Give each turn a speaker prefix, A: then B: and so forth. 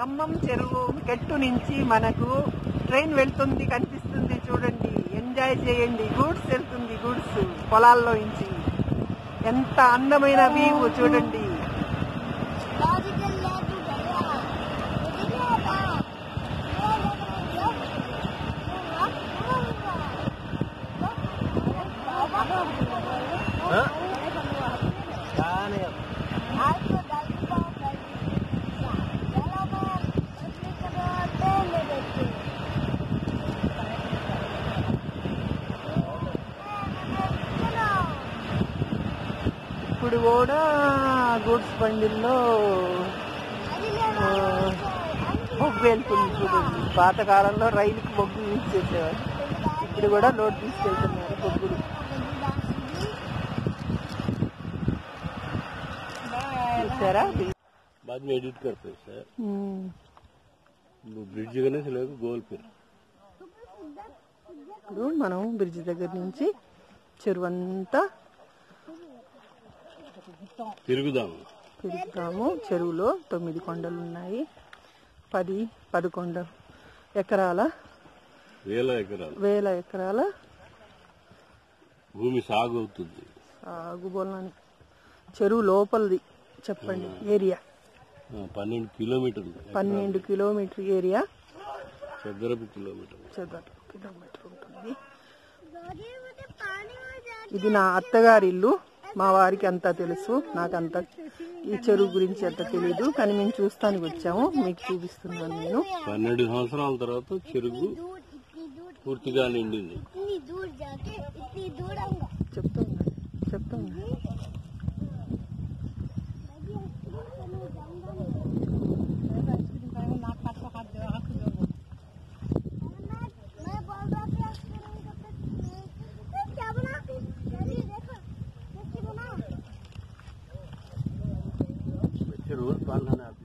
A: ఖమ్మం చెరువు గట్టు నుంచి మనకు ట్రైన్ వెళ్తుంది కనిపిస్తుంది చూడండి. ఎంజాయ్ చేయండి. గూడ్స్ వెళ్తుంది గూడ్స్ పొలాల్లో నుంచి. ఎంత అందమైన వ్యూ చూడండి. ఇప్పుడు కూడా గూడ్స్ బండిల్లో ఆ, బొగ్గు వెళ్తుంది చూడండి పాతకాలంలో రైలుకి బొగ్గు యూజ్ చేసేవారు ఇప్పుడు కూడా లోడ్ తీసుకెళ్తున్నారు బొగ్గులు చూసారా
B: बाद में एडिट करते हैं सर
A: ఉమ్.
B: वो ब्रिज करने से लेकर गोल फिर
A: ఇప్పుడు మనం బ్రిడ్జ్ దగ్గర నుంచి చెరువంతా
B: తిరుగుదాము.
A: తిరుగుతాము. చెరువులో తొమ్మిది కొండలు ఉన్నాయి పది పదకొండు ఎకరాల
B: వేల ఎకరాలు.
A: వేల ఎకరాల
B: భూమి సాగు అవుతుంది
A: సాగు చెరువు లోపలిది చెప్పండి ఏరియా?
B: పన్నెండు కిలోమీటర్లు.
A: పన్నెండు కిలోమీటర్ ఏరియా?
B: చదరపు కిలోమీటర్లు.
A: చదరపు కిలోమీటర్ ఉంటుంది. ఇది నా అత్తగారి ఇల్లు. మా వారికి అంతా తెలుసు నాకంత ఈ చెరువు గురించి అంత తెలియదు కానీ మేము చూస్తానికి వచ్చాము మీకు చూపిస్తున్నాను నేను.
B: పన్నెండు సంవత్సరాల తర్వాత
C: చెరువు
B: పూర్తిగా నిండింది.
C: చెప్తాను.
B: Lúa 那